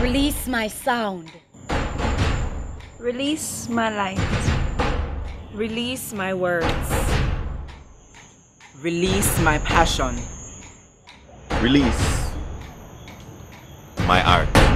Release my sound. Release my light. Release my words. Release my passion. Release my art.